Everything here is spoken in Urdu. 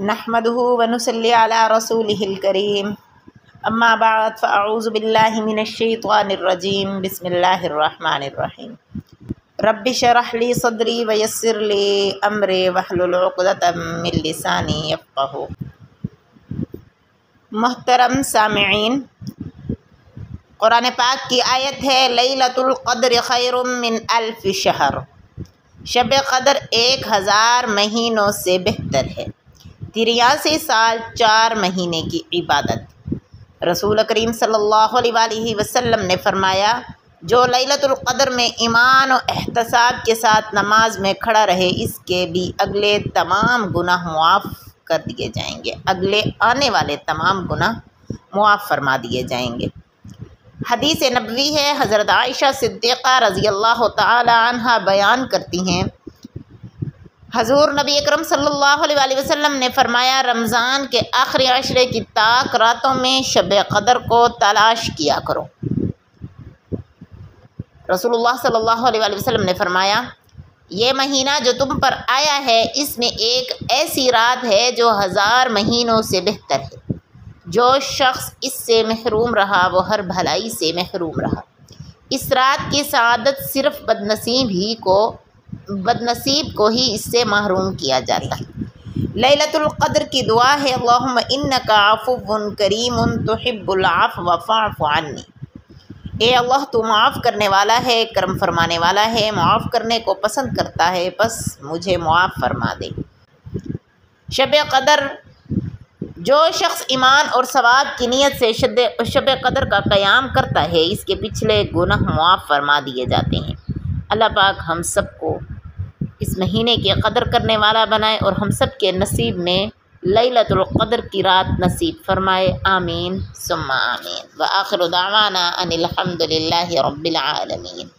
نحمده ونصلي على رسوله الكريم. اما بعد فاعوذ بالله من الشيطان الرجيم. بسم الله الرحمن الرحيم. رب شرح لي صدري ويسر لي امري واحلل عقدة من لساني يفقه. محترم سامعین، قرآن پاک کی آیت ہے لیلت القدر خیر من الف شہر شب قدر ایک ہزار مہینوں سے بہتر ہے۔ تریاسی سال چار مہینے کی عبادت۔ رسول کریم صلی اللہ علیہ وآلہ وسلم نے فرمایا، جو لیلت القدر میں ایمان و احتساب کے ساتھ نماز میں کھڑا رہے، اس کے بھی اگلے تمام گناہ معاف کر دیے جائیں گے۔ اگلے آنے والے تمام گناہ معاف فرما دیے جائیں گے۔ حدیث نبوی ہے، حضرت عائشہ صدیقہ رضی اللہ تعالی عنہ بیان کرتی ہیں حضور نبی اکرم صلی اللہ علیہ وسلم نے فرمایا، رمضان کے آخری عشرے کی طاق راتوں میں شب قدر کو تلاش کیا کرو۔ رسول اللہ صلی اللہ علیہ وسلم نے فرمایا، یہ مہینہ جو تم پر آیا ہے، اس میں ایک ایسی رات ہے جو ہزار مہینوں سے بہتر ہے۔ جو شخص اس سے محروم رہا، وہ ہر بھلائی سے محروم رہا۔ اس رات کی سعادت صرف بد نصیب ہی کو بد نصیب کو ہی اس سے محروم کیا جاتا ہے۔ لیلت القدر کی دعا ہے، اللہم انکا عفو کریم تحب العفو فاعف عنی۔ اے اللہ، تو معاف کرنے والا ہے، کرم فرمانے والا ہے، معاف کرنے کو پسند کرتا ہے، بس مجھے معاف فرما دے۔ شب قدر، جو شخص ایمان اور ثواب کی نیت سے شب قدر کا قیام کرتا ہے، اس کے پچھلے گناہ معاف فرما دیے جاتے ہیں۔ اللہ پاک ہم سب کو اس مہینے کی قدر کرنے والا بنائے اور ہم سب کے نصیب میں لیلت القدر کی رات نصیب فرمائے، آمین، ثم آمین۔ وآخر دعوانا ان الحمد للہ رب العالمین۔